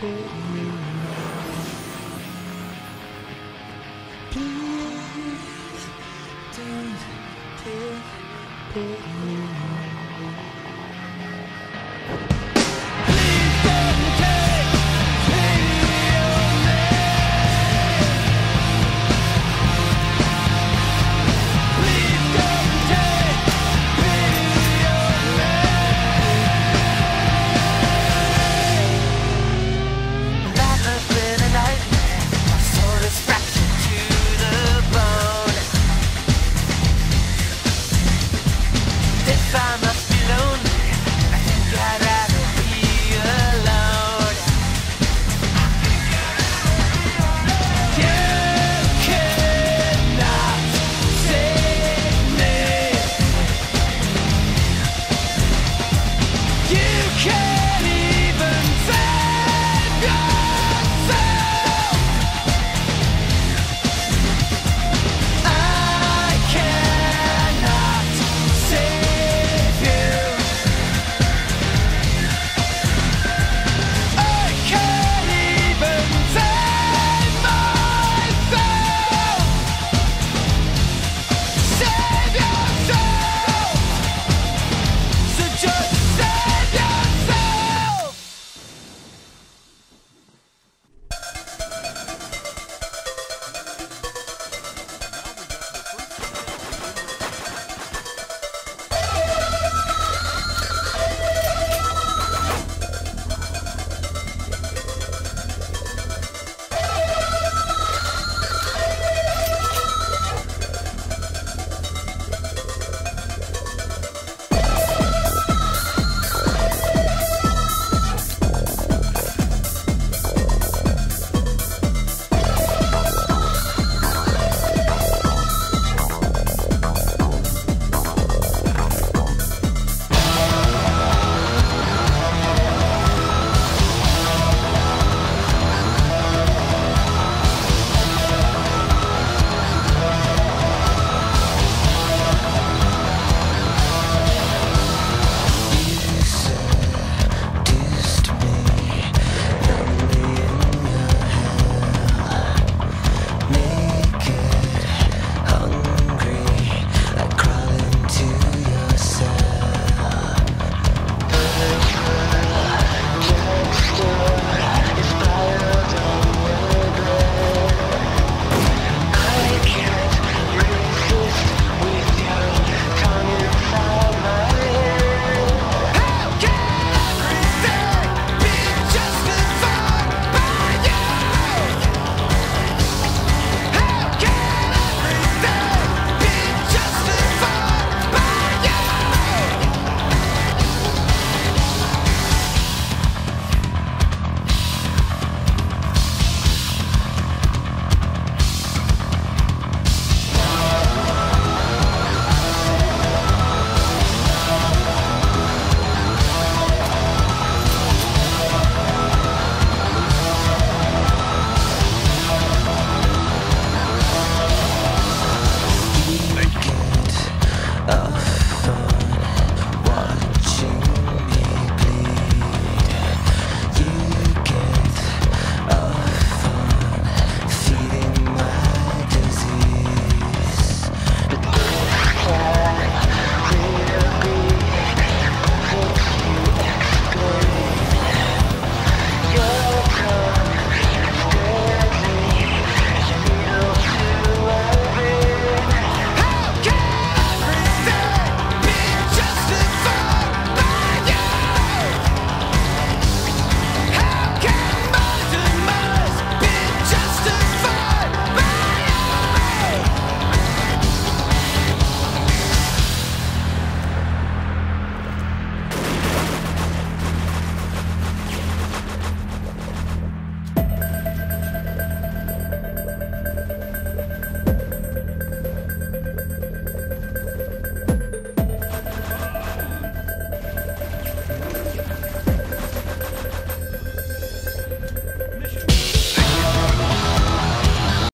Please don't take me.